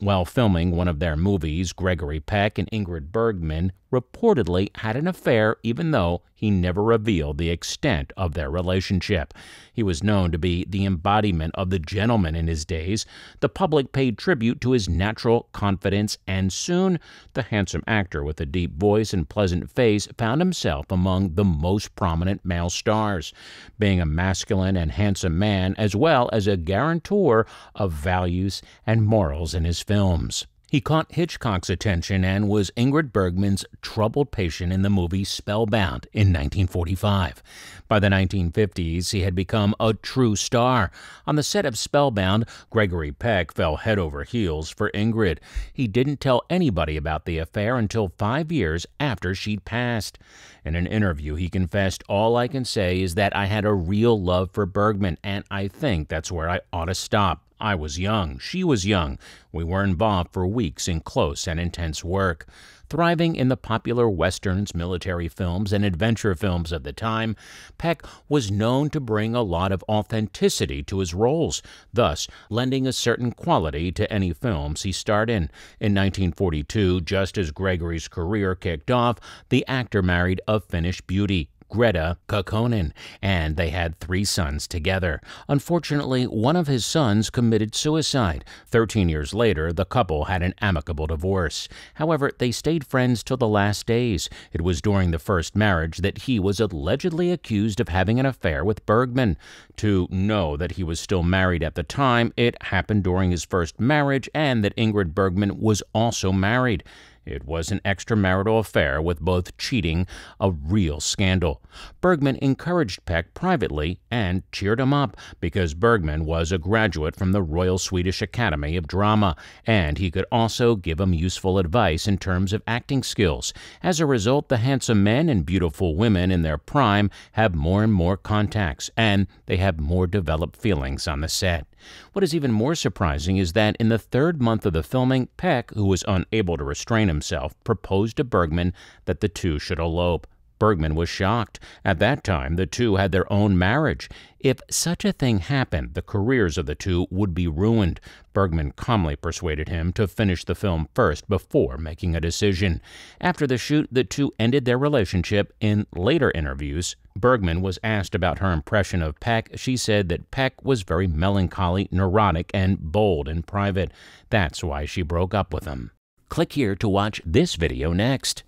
While filming one of their movies, Gregory Peck and Ingrid Bergman reportedly had an affair, even though he never revealed the extent of their relationship. He was known to be the embodiment of the gentleman in his days. The public paid tribute to his natural confidence, and soon the handsome actor with a deep voice and pleasant face found himself among the most prominent male stars, being a masculine and handsome man as well as a guarantor of values and morals in his films. He caught Hitchcock's attention and was Ingrid Bergman's troubled patient in the movie Spellbound in 1945. By the 1950s, he had become a true star. On the set of Spellbound, Gregory Peck fell head over heels for Ingrid. He didn't tell anybody about the affair until five years after she'd passed. In an interview, he confessed, All I can say is that I had a real love for Bergman, and I think that's where I ought to stop. I was young, she was young. We were involved for weeks in close and intense work. Thriving in the popular westerns, military films, and adventure films of the time, Peck was known to bring a lot of authenticity to his roles, thus lending a certain quality to any films he starred in. In 1942, just as Gregory's career kicked off, the actor married a Finnish beauty, Greta Kukkonen, and they had three sons together. Unfortunately, one of his sons committed suicide. Thirteen years later, the couple had an amicable divorce. However, they stayed friends till the last days. It was during the first marriage that he was allegedly accused of having an affair with Bergman. To know that he was still married at the time, it happened during his first marriage, and that Ingrid Bergman was also married. It was an extramarital affair with both cheating, a real scandal. Bergman encouraged Peck privately and cheered him up because Bergman was a graduate from the Royal Swedish Academy of Drama, and he could also give him useful advice in terms of acting skills. As a result, the handsome men and beautiful women in their prime have more and more contacts, and they have more developed feelings on the set. What is even more surprising is that in the third month of the filming, Peck, who was unable to restrain himself, proposed to Bergman that the two should elope. Bergman was shocked. At that time, the two had their own marriage. If such a thing happened, the careers of the two would be ruined. Bergman calmly persuaded him to finish the film first before making a decision. After the shoot, the two ended their relationship. In later interviews, Bergman was asked about her impression of Peck. She said that Peck was very melancholy, neurotic, and bold in private. That's why she broke up with him. Click here to watch this video next.